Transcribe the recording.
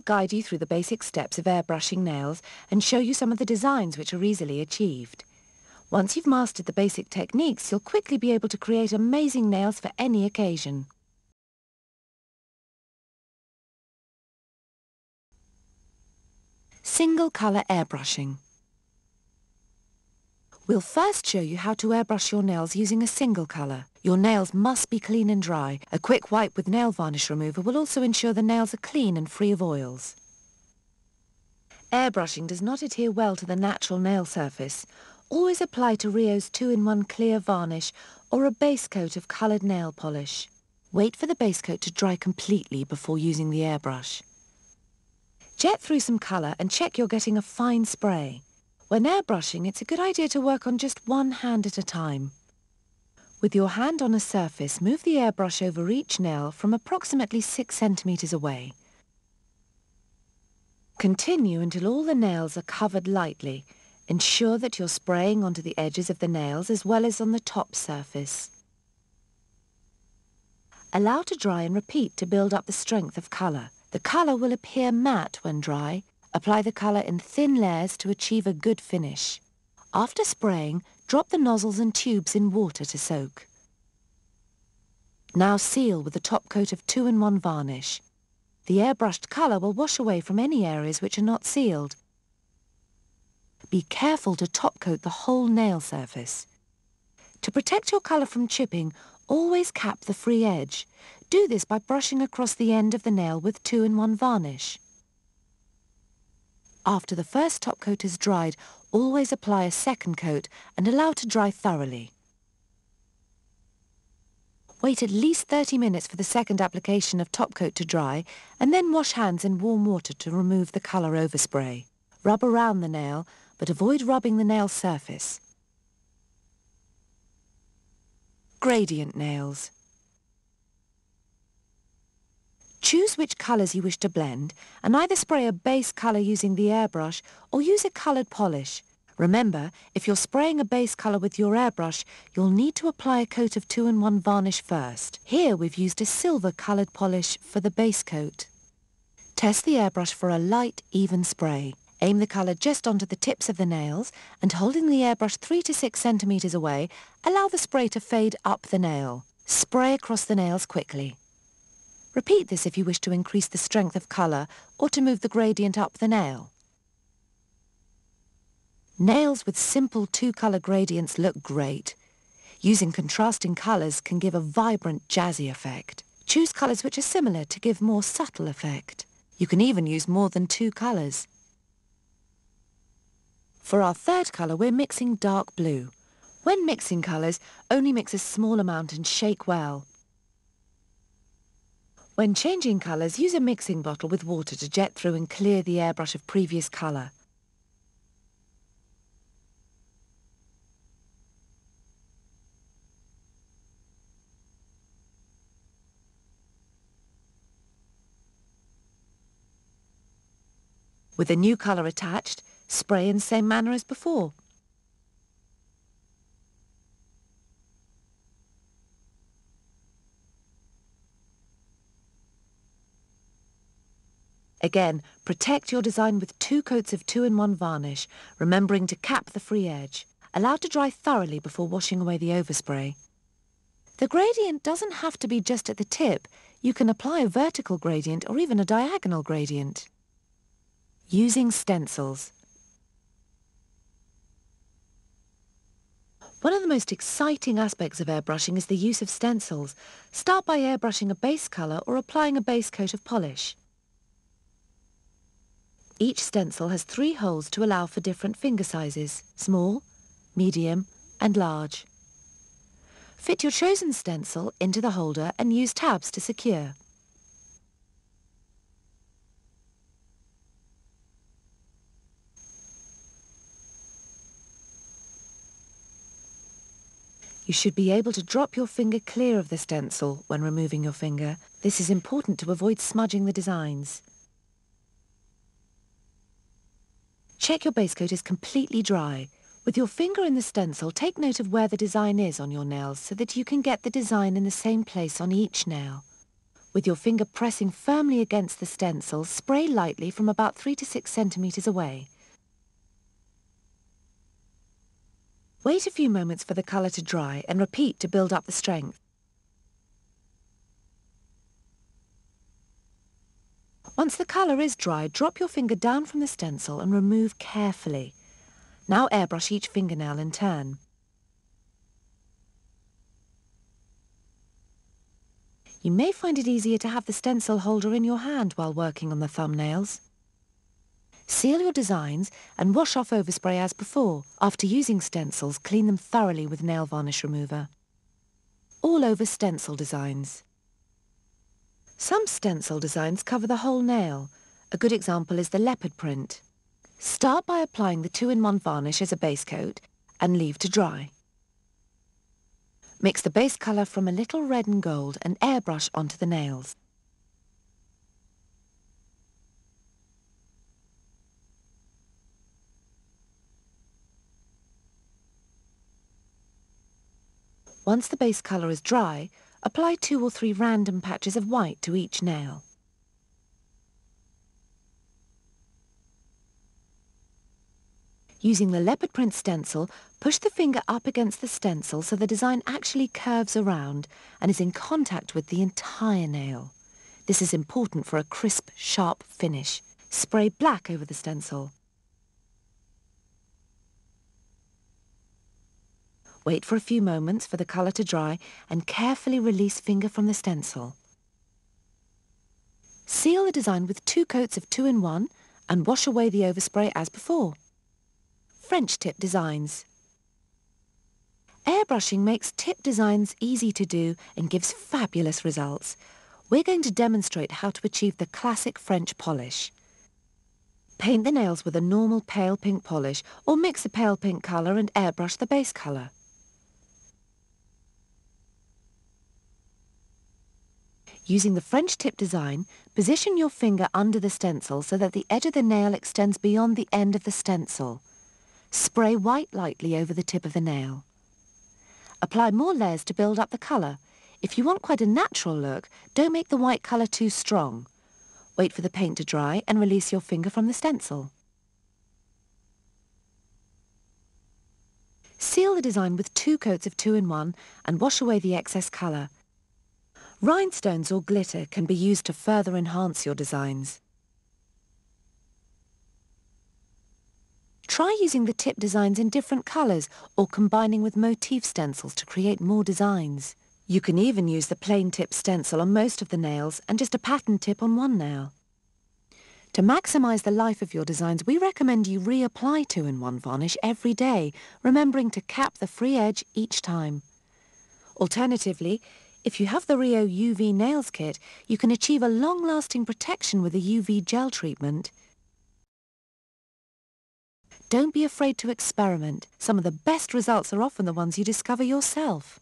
will guide you through the basic steps of airbrushing nails and show you some of the designs which are easily achieved. Once you've mastered the basic techniques, you'll quickly be able to create amazing nails for any occasion. Single colour airbrushing. We'll first show you how to airbrush your nails using a single colour. Your nails must be clean and dry. A quick wipe with nail varnish remover will also ensure the nails are clean and free of oils. Airbrushing does not adhere well to the natural nail surface. Always apply to Rio's 2-in-1 clear varnish or a base coat of coloured nail polish. Wait for the base coat to dry completely before using the airbrush. Jet through some colour and check you're getting a fine spray. When airbrushing, it's a good idea to work on just one hand at a time. With your hand on a surface, move the airbrush over each nail from approximately 6 centimetres away. Continue until all the nails are covered lightly. Ensure that you're spraying onto the edges of the nails as well as on the top surface. Allow to dry and repeat to build up the strength of colour. The colour will appear matte when dry, Apply the colour in thin layers to achieve a good finish. After spraying, drop the nozzles and tubes in water to soak. Now seal with a top coat of 2-in-1 varnish. The airbrushed colour will wash away from any areas which are not sealed. Be careful to top coat the whole nail surface. To protect your colour from chipping, always cap the free edge. Do this by brushing across the end of the nail with 2-in-1 varnish. After the first top coat is dried, always apply a second coat and allow to dry thoroughly. Wait at least 30 minutes for the second application of top coat to dry and then wash hands in warm water to remove the colour overspray. Rub around the nail, but avoid rubbing the nail surface. Gradient nails. Choose which colours you wish to blend and either spray a base colour using the airbrush or use a coloured polish. Remember, if you're spraying a base colour with your airbrush, you'll need to apply a coat of 2-in-1 varnish first. Here we've used a silver coloured polish for the base coat. Test the airbrush for a light, even spray. Aim the colour just onto the tips of the nails and holding the airbrush 3 to 6 centimetres away, allow the spray to fade up the nail. Spray across the nails quickly. Repeat this if you wish to increase the strength of colour or to move the gradient up the nail. Nails with simple two-colour gradients look great. Using contrasting colours can give a vibrant jazzy effect. Choose colours which are similar to give more subtle effect. You can even use more than two colours. For our third colour, we're mixing dark blue. When mixing colours, only mix a small amount and shake well. When changing colours, use a mixing bottle with water to jet through and clear the airbrush of previous colour. With a new colour attached, spray in same manner as before. Again, protect your design with two coats of 2-in-1 varnish, remembering to cap the free edge. Allow to dry thoroughly before washing away the overspray. The gradient doesn't have to be just at the tip. You can apply a vertical gradient or even a diagonal gradient. Using stencils. One of the most exciting aspects of airbrushing is the use of stencils. Start by airbrushing a base colour or applying a base coat of polish. Each stencil has three holes to allow for different finger sizes, small, medium and large. Fit your chosen stencil into the holder and use tabs to secure. You should be able to drop your finger clear of the stencil when removing your finger. This is important to avoid smudging the designs. Check your base coat is completely dry. With your finger in the stencil, take note of where the design is on your nails so that you can get the design in the same place on each nail. With your finger pressing firmly against the stencil, spray lightly from about 3 to 6 centimetres away. Wait a few moments for the colour to dry and repeat to build up the strength. Once the colour is dry, drop your finger down from the stencil and remove carefully. Now airbrush each fingernail in turn. You may find it easier to have the stencil holder in your hand while working on the thumbnails. Seal your designs and wash off overspray as before. After using stencils, clean them thoroughly with nail varnish remover. All over stencil designs. Some stencil designs cover the whole nail. A good example is the leopard print. Start by applying the two-in-one varnish as a base coat and leave to dry. Mix the base colour from a little red and gold and airbrush onto the nails. Once the base colour is dry, apply two or three random patches of white to each nail. Using the leopard print stencil, push the finger up against the stencil so the design actually curves around and is in contact with the entire nail. This is important for a crisp, sharp finish. Spray black over the stencil. Wait for a few moments for the colour to dry and carefully release finger from the stencil. Seal the design with two coats of two-in-one and wash away the overspray as before. French tip designs. Airbrushing makes tip designs easy to do and gives fabulous results. We're going to demonstrate how to achieve the classic French polish. Paint the nails with a normal pale pink polish or mix a pale pink colour and airbrush the base colour. Using the French tip design, position your finger under the stencil so that the edge of the nail extends beyond the end of the stencil. Spray white lightly over the tip of the nail. Apply more layers to build up the colour. If you want quite a natural look, don't make the white colour too strong. Wait for the paint to dry and release your finger from the stencil. Seal the design with two coats of two-in-one and wash away the excess colour. Rhinestones or glitter can be used to further enhance your designs. Try using the tip designs in different colours or combining with motif stencils to create more designs. You can even use the plain tip stencil on most of the nails and just a pattern tip on one nail. To maximise the life of your designs, we recommend you reapply two-in-one varnish every day, remembering to cap the free edge each time. Alternatively, if you have the Rio UV Nails Kit, you can achieve a long-lasting protection with a UV gel treatment. Don't be afraid to experiment. Some of the best results are often the ones you discover yourself.